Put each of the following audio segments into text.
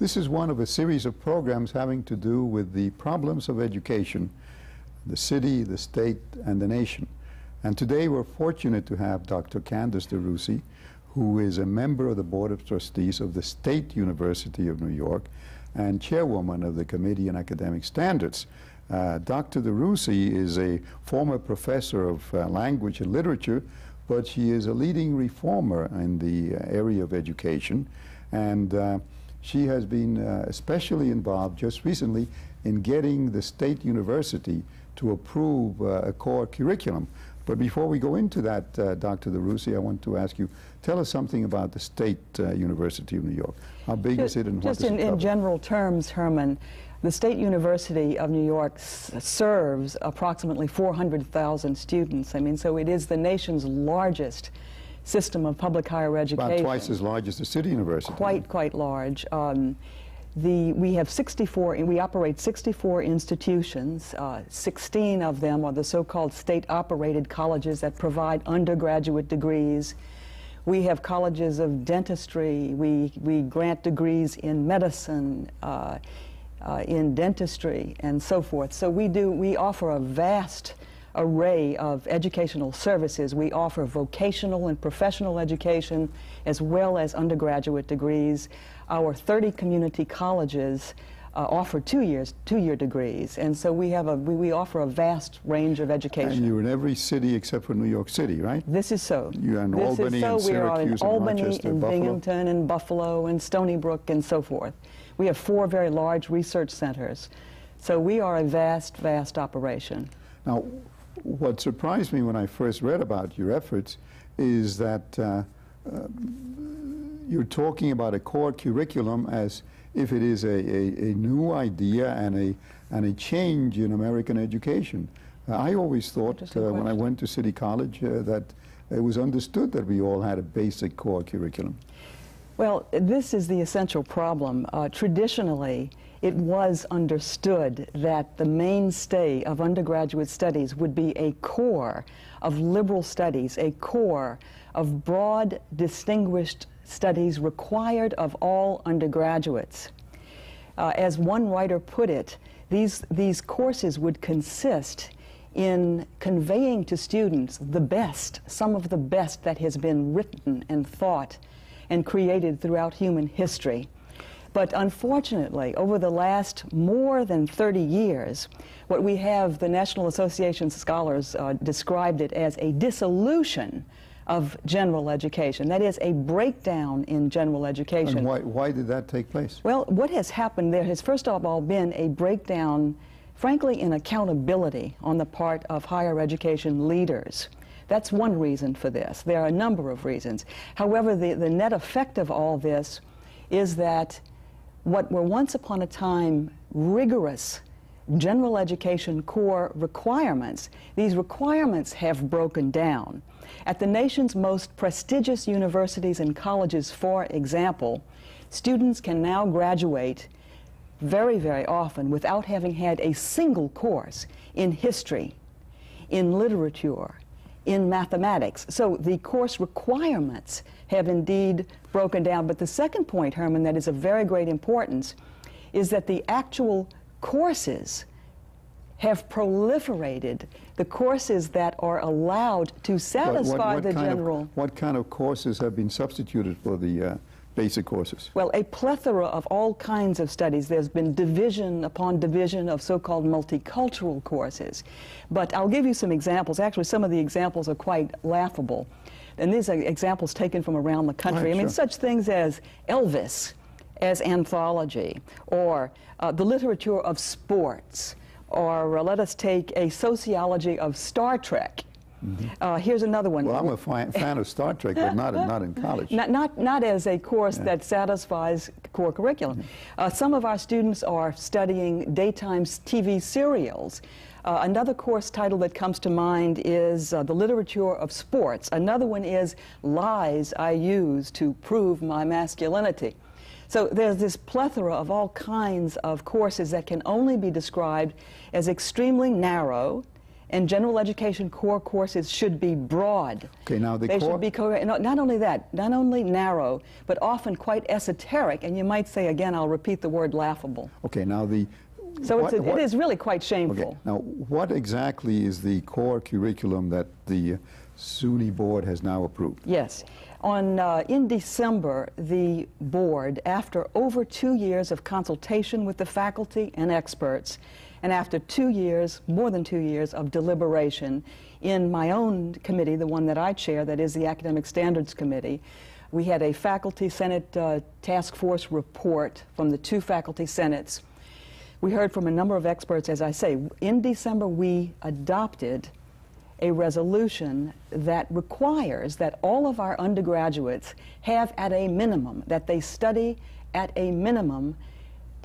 This is one of a series of programs having to do with the problems of education, the city, the state, and the nation. And today we're fortunate to have Dr. Candace De Russy, who is a member of the Board of Trustees of the State University of New York and chairwoman of the Committee on Academic Standards. Uh, Dr. De Russy is a former professor of uh, language and literature, but she is a leading reformer in the uh, area of education. And uh, she has been uh, especially involved just recently in getting the state university to approve uh, a core curriculum. But before we go into that, uh, Dr. De Russy, I want to ask you, tell us something about the State uh, University of New York. How big just, is it and what Just in, in general terms, Herman, the State University of New York serves approximately 400,000 students. I mean, so it is the nation's largest system of public higher education. About twice as large as the City University. Quite, quite large. Um, the, we have 64, we operate 64 institutions. Uh, 16 of them are the so-called state-operated colleges that provide undergraduate degrees. We have colleges of dentistry. We, we grant degrees in medicine, uh, uh, in dentistry, and so forth. So we do, we offer a vast array of educational services. We offer vocational and professional education as well as undergraduate degrees. Our 30 community colleges uh, offer two years, two-year degrees, and so we have a we, we offer a vast range of education. And you're in every city except for New York City, right? This is so. You're in this Albany is so. and we are in Syracuse and Albany, in Buffalo. Binghamton, and Buffalo, and Stony Brook, and so forth. We have four very large research centers. So we are a vast, vast operation. Now, what surprised me when I first read about your efforts is that uh, uh, you're talking about a core curriculum as if it is a, a, a new idea and a, and a change in American education. Uh, I always thought uh, when I went to City College uh, that it was understood that we all had a basic core curriculum. Well, this is the essential problem. Uh, traditionally, it was understood that the mainstay of undergraduate studies would be a core of liberal studies, a core of broad, distinguished studies required of all undergraduates. Uh, as one writer put it, these, these courses would consist in conveying to students the best, some of the best that has been written and thought and created throughout human history. But unfortunately, over the last more than 30 years, what we have, the National Association of Scholars uh, described it as a dissolution of general education. That is, a breakdown in general education. And why, why did that take place? Well, what has happened there has first of all been a breakdown, frankly, in accountability on the part of higher education leaders. That's one reason for this. There are a number of reasons. However, the, the net effect of all this is that what were once upon a time rigorous general education core requirements, these requirements have broken down. At the nation's most prestigious universities and colleges, for example, students can now graduate very, very often without having had a single course in history, in literature, in mathematics. So the course requirements have indeed broken down. But the second point, Herman, that is of very great importance is that the actual courses have proliferated, the courses that are allowed to satisfy what, what the kind general. Of, what kind of courses have been substituted for the uh, basic courses? Well, a plethora of all kinds of studies. There's been division upon division of so-called multicultural courses. But I'll give you some examples. Actually, some of the examples are quite laughable. And these are examples taken from around the country. Right, I mean, sure. such things as Elvis as anthology, or uh, the literature of sports, or uh, let us take a sociology of Star Trek. Uh, here's another one. Well, I'm a fi- fan of Star Trek, but not, in- not in college. Not, not, not as a course that satisfies core curriculum. Uh, some of our students are studying daytime TV serials. Uh, another course title that comes to mind is uh, The Literature of Sports. Another one is Lies I Use to Prove My Masculinity. So there's this plethora of all kinds of courses that can only be described as extremely narrow And general education core courses should be broad. Okay, now the they core- should be co- not, not only that, not only narrow, but often quite esoteric. And you might say again, I'll repeat the word laughable. Okay, now the. So what- it's a, what- it is really quite shameful. Okay, now what exactly is the core curriculum that the SUNY board has now approved? Yes. On, uh, in December, the board, after over two years of consultation with the faculty and experts, and after two years, more than two years of deliberation, in my own committee, the one that I chair, that is the Academic Standards Committee, we had a faculty senate uh, task force report from the two faculty senates. We heard from a number of experts, as I say. In December, we adopted a resolution that requires that all of our undergraduates have at a minimum, that they study at a minimum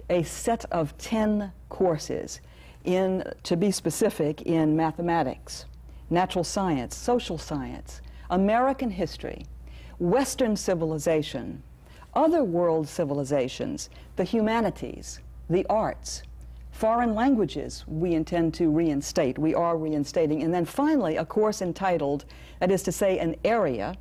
a set of 10 courses in, to be specific, in mathematics, natural science, social science, American history, Western civilization, other world civilizations, the humanities, the arts, Foreign languages we intend to reinstate, we are reinstating. And then finally, a course entitled, that is to say, an area,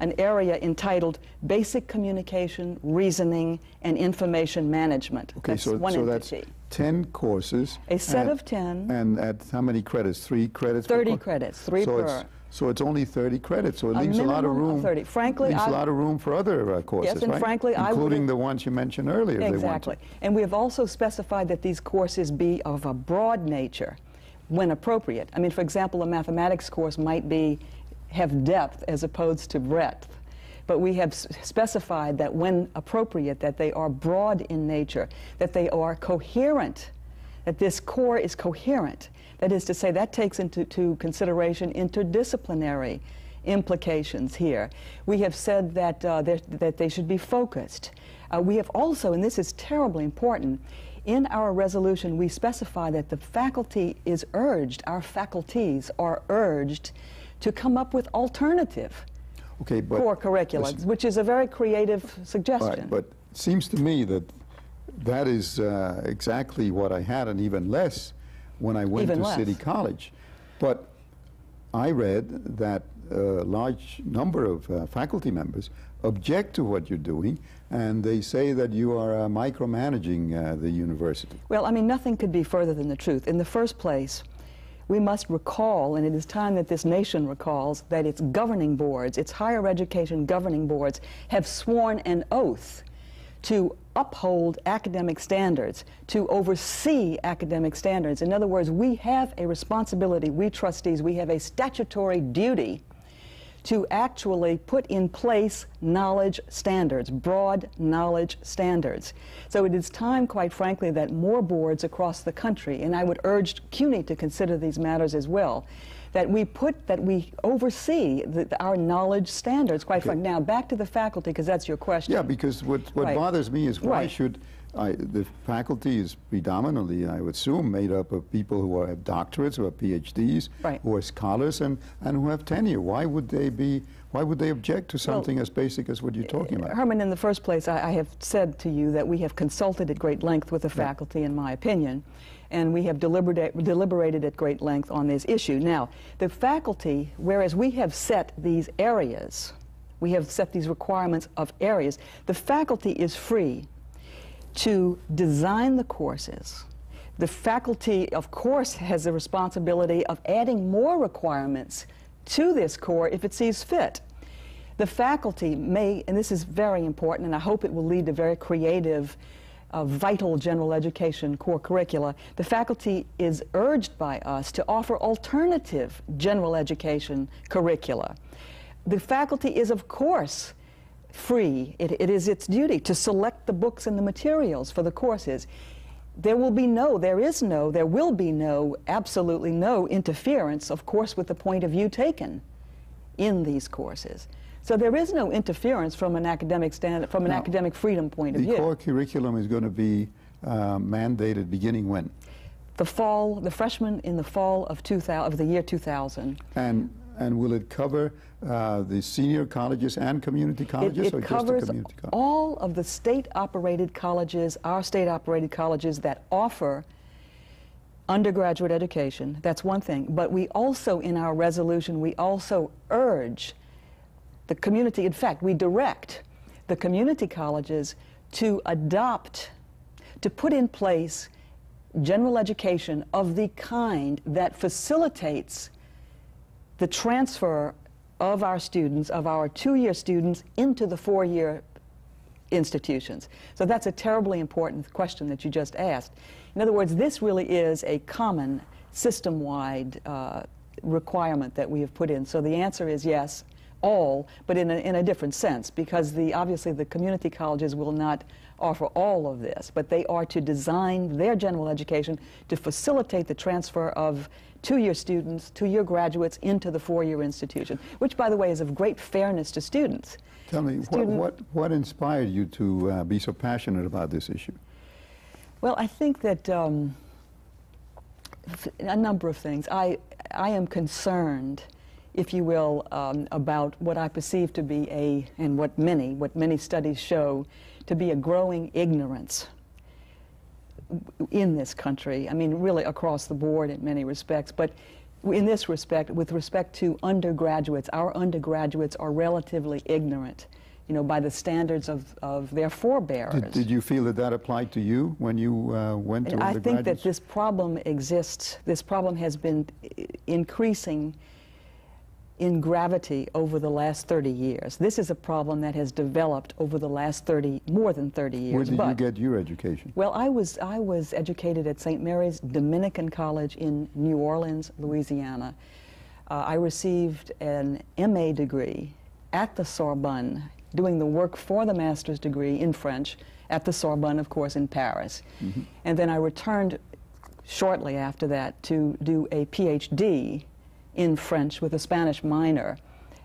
an area entitled Basic Communication, Reasoning, and Information Management. Okay, that's so, one so that's 10 courses. A set and- of 10. And at how many credits? Three credits? 30 course? credits, three so per. So it's only 30 credits, so it A leaves a lot of minimum of room. 30. Frankly, leaves a I- lot of room for other uh, courses, and right? frankly, Including the ones you mentioned earlier, Exactly. And we have also specified that these courses be of a broad nature when appropriate. I mean, for example, a mathematics course might be have depth as opposed to breadth. But we have s- specified that when appropriate, that they are broad in nature, that they are coherent, that this core is coherent. That is to say, that takes into to consideration interdisciplinary implications here. We have said that, uh, that they should be focused. Uh, we have also, and this is terribly important, in our resolution we specify that the faculty is urged, our faculties are urged to come up with alternative Okay, but core curricula, which is a very creative suggestion. Right, but it seems to me that that is uh, exactly what I had, and even less when I went Even to less. City College. But I read that a large number of uh, faculty members object to what you're doing, and they say that you are uh, micromanaging uh, the university. Well, I mean, nothing could be further than the truth. In the first place, we must recall, and it is time that this nation recalls, that its governing boards, its higher education governing boards, have sworn an oath to uphold academic standards, to oversee academic standards. In other words, we have a responsibility, we trustees, we have a statutory duty to actually put in place knowledge standards, broad knowledge standards. So it is time, quite frankly, that more boards across the country, and I would urge CUNY to consider these matters as well, that we put, that we oversee the, our knowledge standards, quite frankly. Now, back to the faculty, because that's your question. Yeah, because what, what Right. bothers me is why Right. should I, the faculty is predominantly, I would assume, made up of people who are, have doctorates, who have PhDs, Right. who are scholars, and, and who have tenure. Why would they be? Why would they object to something as basic as what you're talking about? Herman, in the first place, I, I have said to you that we have consulted at great length with the faculty, in my opinion, and we have deliberate, deliberated at great length on this issue. Now, the faculty, whereas we have set these areas, we have set these requirements of areas, the faculty is free to design the courses. The faculty, of course, has the responsibility of adding more requirements to this core if it sees fit. The faculty may, and this is very important, and I hope it will lead to very creative, uh, vital general education core curricula. The faculty is urged by us to offer alternative general education curricula. The faculty is, of course, free. It, it is its duty to select the books and the materials for the courses. There will be no, there is no, there will be no, absolutely no interference, of course, with the point of view taken in these courses. So there is no interference from an academic stand, from an Now, academic freedom point of view. The core curriculum is going to be uh, mandated beginning when? The fall, the freshman in the fall of 2000, of the year 2000. And, and will it cover uh, the senior colleges and community colleges it or just covers the community colleges? all of the state-operated colleges, our state-operated colleges that offer undergraduate education. That's one thing. But we also, in our resolution, we also urge the community, in fact, we direct the community colleges to adopt, to put in place general education of the kind that facilitates the transfer of our students, of our two-year students, into the four-year institutions. So that's a terribly important question that you just asked. In other words, this really is a common system-wide uh, requirement that we have put in. So the answer is yes, all, but in a, in a different sense, because the, obviously the community colleges will not offer all of this, but they are to design their general education to facilitate the transfer of two-year students, two-year graduates into the four-year institution, which, by the way, is of great fairness to students. Tell me, what, what, what, inspired you to uh, be so passionate about this issue? Well, I think that um, a number of things. I, I am concerned, if you will, um, about what I perceive to be a, and what many, what many studies show, to be a growing ignorance in this country. I mean, really across the board in many respects, but in this respect, with respect to undergraduates, our undergraduates are relatively ignorant, you know, by the standards of, of their forebears. Did, did you feel that that applied to you when you uh, went to I think that this problem exists. This problem has been increasing in gravity over the last 30 years. This is a problem that has developed over the last 30, more than 30 years. Where did but, you get your education? Well, I was, I was educated at St. Mary's Dominican College in New Orleans, Louisiana. Uh, I received an MA degree at the Sorbonne, doing the work for the master's degree in French at the Sorbonne, of course, in Paris. Mm -hmm. And then I returned shortly after that to do a PhD in French with a Spanish minor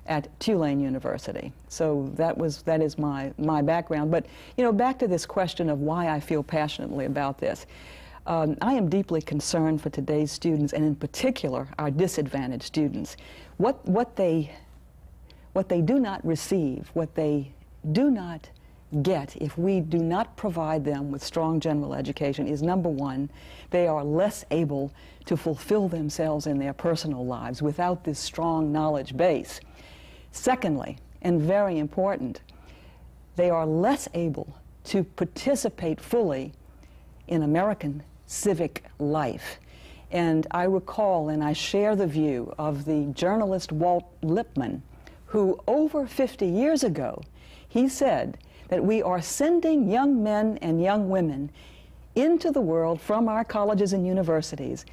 at Tulane University. So that was that is my my background. But you know, back to this question of why I feel passionately about this. Um, I am deeply concerned for today's students, and in particular, our disadvantaged students. What what they what they do not receive, what they do not get if we do not provide them with strong general education is number one, they are less able to fulfill themselves in their personal lives without this strong knowledge base. Secondly, and very important, they are less able to participate fully in American civic life. And I recall and I share the view of the journalist Walt Lippmann, who over 50 years ago, he said, that we are sending young men and young women into the world from our colleges and universities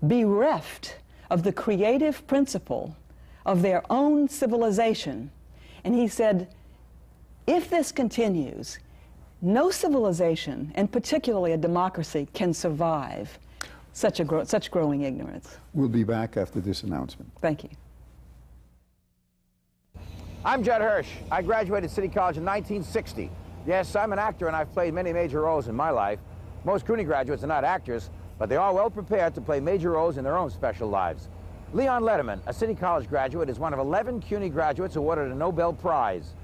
bereft of the creative principle of their own civilization. And he said, if this continues, no civilization, and particularly a democracy, can survive such, a gro such growing ignorance. We'll be back after this announcement. Thank you. I'm Judd Hirsch. I graduated City College in 1960. Yes, I'm an actor and I've played many major roles in my life. Most CUNY graduates are not actors, but they are well prepared to play major roles in their own special lives. Leon Lederman, a City College graduate, is one of 11 CUNY graduates awarded a Nobel Prize.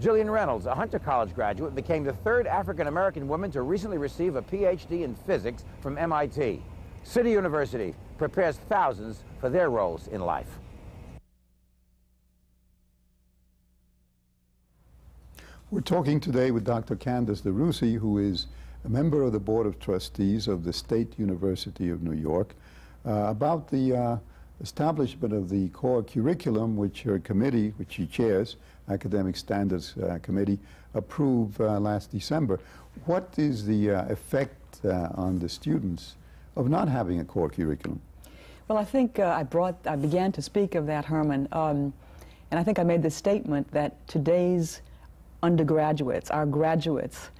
Jillian Reynolds, a Hunter College graduate, became the third African-American woman to recently receive a PhD in physics from MIT. City University prepares thousands for their roles in life. We're talking today with Dr. Candace De Russy, who is a member of the Board of Trustees of the State University of New York, uh, about the uh, establishment of the core curriculum, which her committee, which she chairs, Academic Standards uh, Committee, approved uh, last December. What is the uh, effect uh, on the students of not having a core curriculum? Well, I think I brought, I began to speak of that, Herman, um, and I think I made the statement that today's undergraduates, our graduates,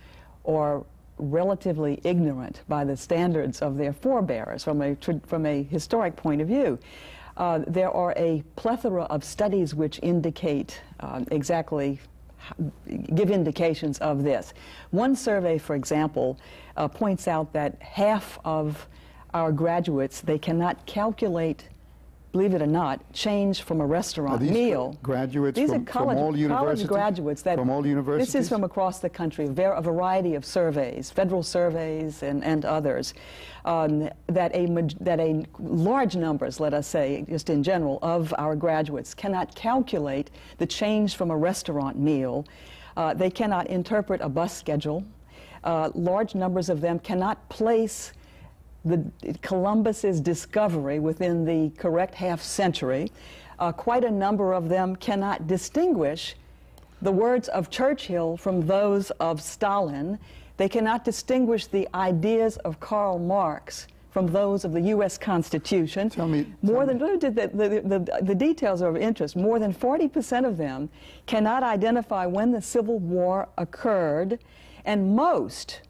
are relatively ignorant by the standards of their forebears from a, from a historic point of view. Uh, there are a plethora of studies which indicate uh, exactly give indications of this. One survey, for example, uh, points out that half of our graduates, they cannot calculate believe it or not, change from a restaurant meal. graduates These from, are college, from all college graduates that from all universities? This is from across the country, a variety of surveys, federal surveys and, and others, um, that, a, that a large numbers, let us say, just in general, of our graduates cannot calculate the change from a restaurant meal. Uh, they cannot interpret a bus schedule. Uh, large numbers of them cannot place the, Columbus's discovery within the correct half century. Uh, quite a number of them cannot distinguish the words of Churchill from those of Stalin. They cannot distinguish the ideas of Karl Marx from those of the U.S. Constitution. Tell me- more tell than the, the, the, the details are of interest. More than 40% of them cannot identify when the Civil War occurred, and most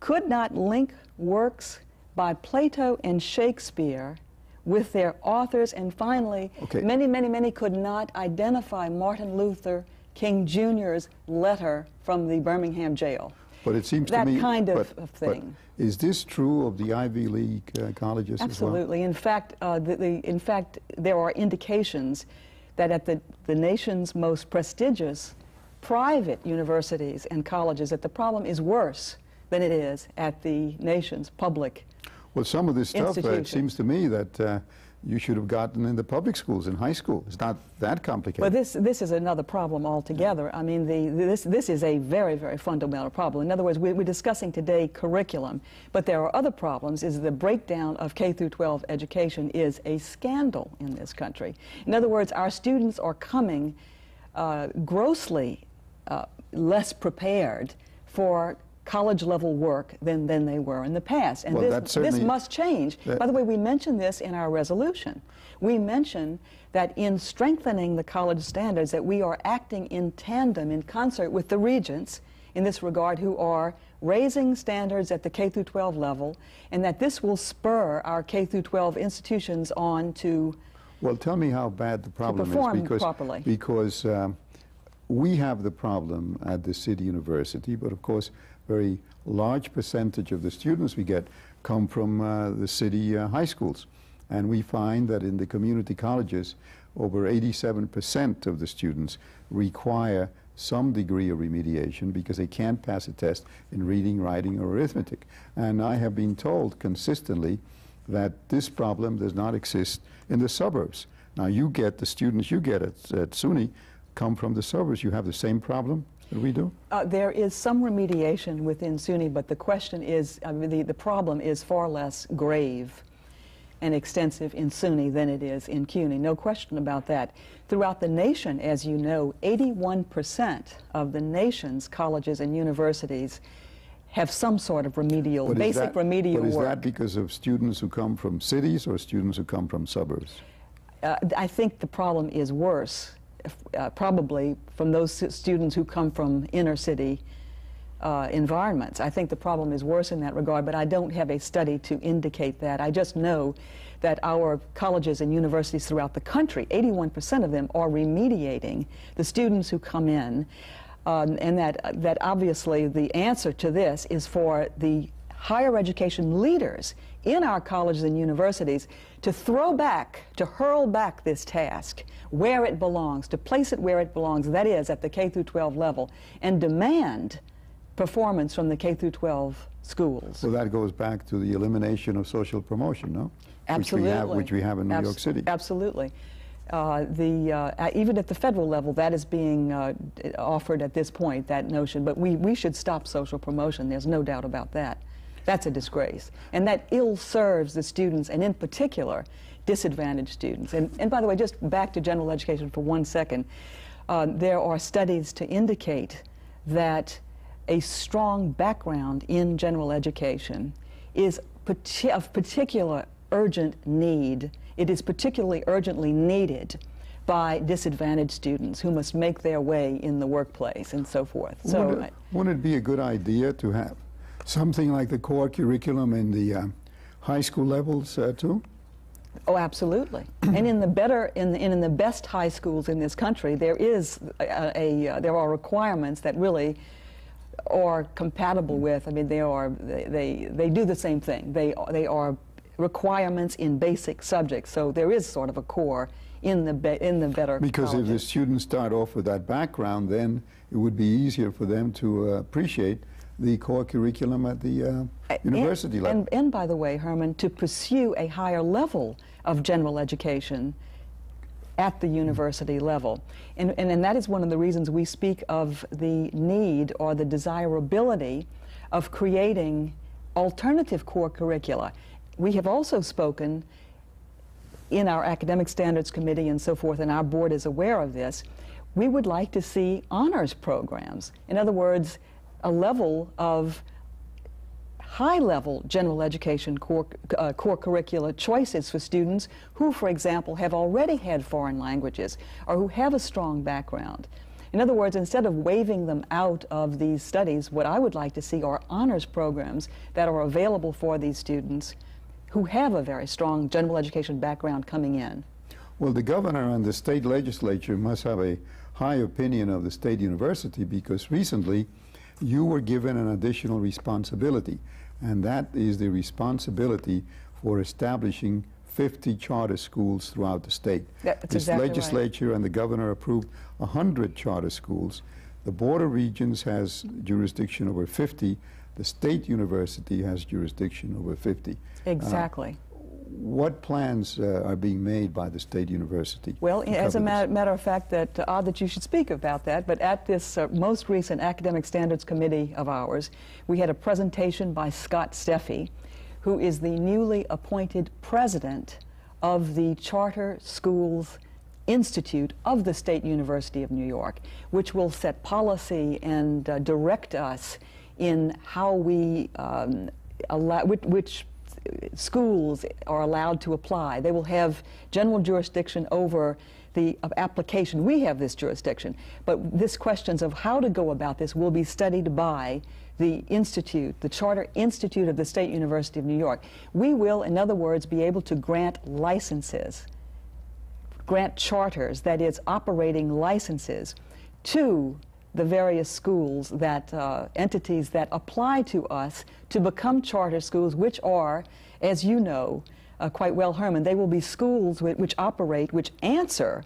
could not link works by Plato and Shakespeare with their authors, and finally, Okay. many, many, many could not identify Martin Luther King Jr.'s letter from the Birmingham jail. But it seems that to me that kind of, but- of thing. is this true of the Ivy League uh, colleges as well? Absolutely. In fact, uh, the, the, in fact, there are indications that at the, the nation's most prestigious private universities and colleges, that the problem is worse than it is at the nation's public. Well, some of this stuff, uh, it seems to me that uh, you should have gotten in the public schools, in high school. It's not that complicated. But this, this is another problem altogether. I mean, the, this, this is a very, very fundamental problem. In other words, we, we're discussing today curriculum, but there are other problems. Is the breakdown of K through 12 education is a scandal in this country. In other words, our students are coming uh, grossly uh, less prepared for college level work than, than they were in the past. And Well, this, this must change. that- By the way, we mentioned this in our resolution. We mention that in strengthening the college standards that we are acting in tandem, in concert with the regents in this regard who are raising standards at the K through 12 level and that this will spur our K through 12 institutions on to Well, tell me how bad the problem is because properly. because um, we have the problem at the city university, but of course, very large percentage of the students we get come from uh, the city uh, high schools, and we find that in the community colleges, over 87% of the students require some degree of remediation because they can't pass a test in reading, writing, or arithmetic. And I have been told consistently that this problem does not exist in the suburbs. Now, you get the students you get at, at SUNY come from the suburbs. You have the same problem that we do? Uh, there is some remediation within SUNY, but the question is, I mean, the, the problem is far less grave and extensive in SUNY than it is in CUNY. No question about that. Throughout the nation, as you know, 81% of the nation's colleges and universities have some sort of remedial, But basic that- remedial But is work. that because of students who come from cities or students who come from suburbs? uh, I think the problem is worse, uh, probably from those students who come from inner city uh, environments. I think the problem is worse in that regard, but I don't have a study to indicate that. I just know that our colleges and universities throughout the country, 81% of them are remediating the students who come in, um, and that, that obviously the answer to this is for the higher education leaders in our colleges and universities to throw back, to hurl back this task where it belongs, to place it where it belongs, that is at the K through 12 level, and demand performance from the K through 12 schools. So that goes back to the elimination of social promotion, no? Absolutely. Which we have, which we have in New Abs- York City. Absolutely. Uh, the, uh, even at the federal level, that is being uh, offered at this point, that notion. But we, we should stop social promotion. There's no doubt about that. That's a disgrace. And that ill serves the students, and in particular, disadvantaged students. And, and by the way, just back to general education for one second, uh, there are studies to indicate that a strong background in general education is parti- of particular urgent need. It is particularly urgently needed by disadvantaged students who must make their way in the workplace and so forth. So, wouldn't, it, wouldn't it be a good idea to have something like the core curriculum in the uh, high school levels uh, too? oh, absolutely. and in the better, in the, in the best high schools in this country, there is a, a uh, there are requirements that really are compatible with. I mean, they are they they, they do the same thing. They are- they are requirements in basic subjects. So there is sort of a core in the, be- in the better Because if the students start off with that background, then it would be easier for them to uh, appreciate the core curriculum at the uh, university and, level. And, and by the way, Herman, to pursue a higher level of general education at the university level. And, and, and that is one of the reasons we speak of the need or the desirability of creating alternative core curricula. We have also spoken in our academic standards committee and so forth, and our board is aware of this, we would like to see honors programs. In other words, a level of high level general education core, uh, core curricula choices for students who, for example, have already had foreign languages or who have a strong background. In other words, instead of waiving them out of these studies, what I would like to see are honors programs that are available for these students who have a very strong general education background coming in. Well, the governor and the state legislature must have a high opinion of the state university because recently you were given an additional responsibility, and that is the responsibility for establishing 50 charter schools throughout the state. That's this exactly right. legislature and the governor approved 100 charter schools. The Board of Regents has jurisdiction over 50. The state university has jurisdiction over 50. Uh, exactly. What plans uh, are being made by the state university? Well, as a ma- matter of fact, that uh, odd that you should speak about that, but at this uh, most recent academic standards committee of ours, we had a presentation by Scott Steffey, who is the newly appointed president of the Charter Schools Institute of the State University of New York, which will set policy and uh, direct us in how we um, allow, which, which schools are allowed to apply. They will have general jurisdiction over the application. We have this jurisdiction, but this questions of how to go about this will be studied by the institute, the Charter Institute of the State University of New York. We will, in other words, be able to grant licenses, grant charters, that is, operating licenses, to the various schools that uh, entities that apply to us to become charter schools, which are, as you know uh, quite well, Herman, they will be schools which, which operate, which answer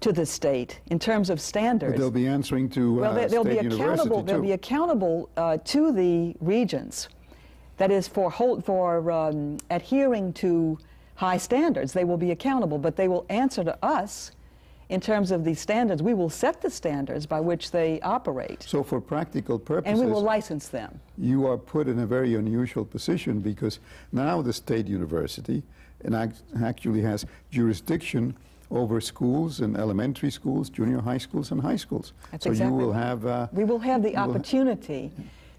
to the state in terms of standards. But they'll be answering to Well, uh, they, they'll be accountable. They'll be accountable uh, to the regions. That is for hold, for um, adhering to high standards. They will be accountable, but they will answer to us in terms of the standards. We will set the standards by which they operate, so for practical purposes, and we will license them. you are put in a very unusual position because now the state university and actually has jurisdiction over schools and elementary schools, junior high schools, and high schools. That's so exactly you will have. Uh, We will have the opportunity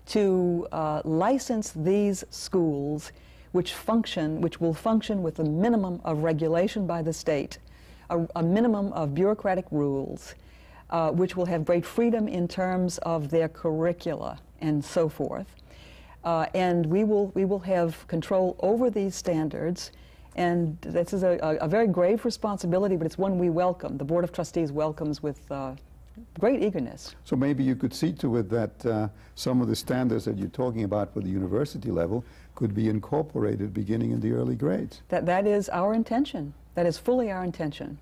to uh, license these schools which function, which will function with a minimum of regulation by the state, a, a minimum of bureaucratic rules, uh, which will have great freedom in terms of their curricula and so forth. Uh, and we will, we will have control over these standards. And this is a, a, a very grave responsibility, but it's one we welcome. The Board of Trustees welcomes with uh, great eagerness. So maybe you could see to it that uh, some of the standards that you're talking about for the university level could be incorporated beginning in the early grades. That, that is our intention. That is fully our intention.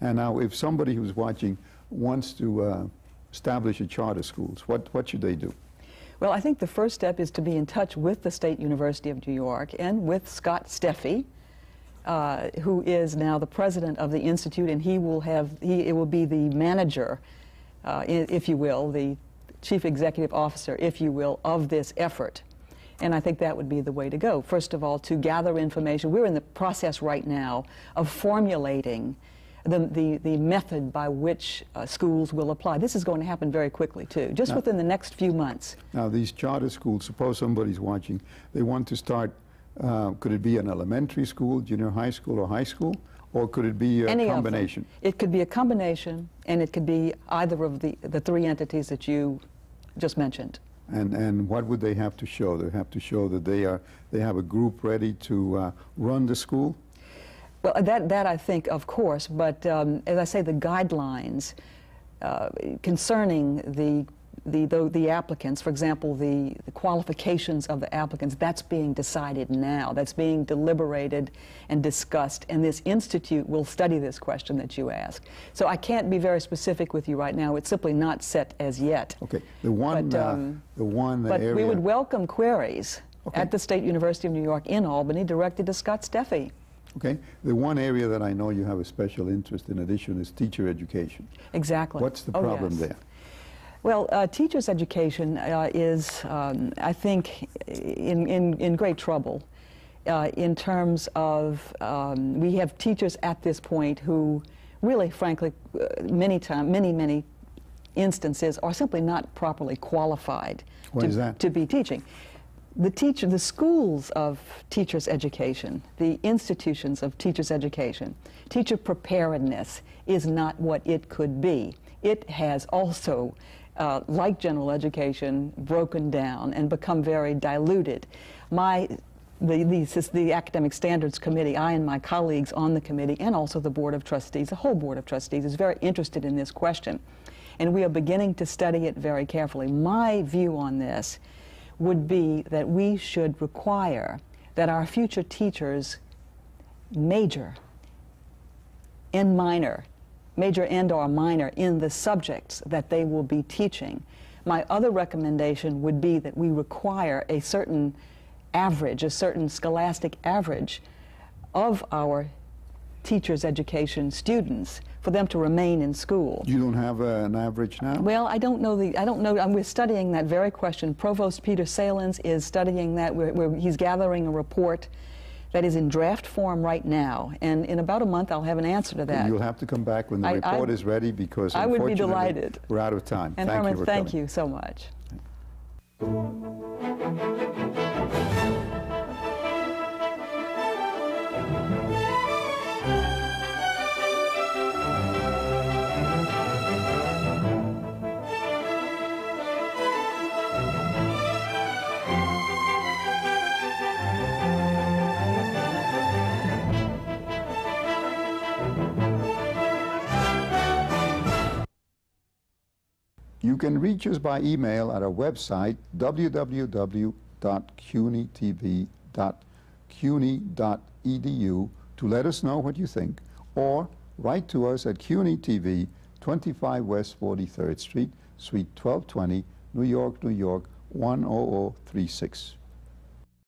And now, if somebody who's watching wants to uh, establish a charter schools, what, what should they do? Well, I think the first step is to be in touch with the State University of New York and with Scott Steffey, uh, who is now the president of the institute, and he will have he it will be the manager, uh, if you will, the chief executive officer, if you will, of this effort. And I think that would be the way to go. First of all, to gather information. We're in the process right now of formulating the, the, the method by which uh, schools will apply. This is going to happen very quickly, too, just Now- within the next few months. Now, these charter schools, suppose somebody's watching, they want to start, uh, could it be an elementary school, junior high school, or high school? Or could it be a Any combination? It could be a combination, and it could be either of the, the three entities that you just mentioned. And, and what would they have to show? They have to show that they, are, they have a group ready to uh, run the school? Well, that, that I think, of course, but um, as I say, the guidelines uh, concerning the the, the, the applicants, for example, the, the qualifications of the applicants, that's being decided now. That's being deliberated and discussed, and this institute will study this question that you ask. So I can't be very specific with you right now. It's simply not set as yet. Okay, the one, But, uh, um, the one But area. we would welcome queries Okay. at the State University of New York in Albany directed to Scott Steffey. Okay, the one area that I know you have a special interest in addition is teacher education. Exactly. What's the Oh, problem yes. there? Well, uh, teachers' education uh, is, um, I think, in, in, in great trouble uh, in terms of um, we have teachers at this point who really, frankly, uh, many time, many, many instances are simply not properly qualified Why to, is that? to be teaching. The teacher, the schools of teachers' education, the institutions of teachers' education, teacher preparedness is not what it could be. It has also, uh, like general education, broken down and become very diluted. My the, the, the Academic Standards Committee, I and my colleagues on the committee, and also the Board of Trustees, the whole Board of Trustees, is very interested in this question. And we are beginning to study it very carefully. My view on this would be that we should require that our future teachers major and minor, major and or minor in the subjects that they will be teaching. My other recommendation would be that we require a certain average, a certain scholastic average of our teachers' education students for them to remain in school. You don't have uh, an average now? Well, I don't know the. I don't know. um, We're studying that very question. Provost Peter Salins is studying that. We're, we're, he's gathering a report that is in draft form right now, and in about a month I'll have an answer to that. You'll have to come back when the I- I- report is ready because I would be unfortunately, delighted. we're out of time. and thank Herman, you thank coming. you so much. You can reach us by email at our website, www.cunytv.cuny.edu, to let us know what you think, or write to us at CUNY TV, 25 West 43rd Street, Suite 1220, New York, New York, 10036.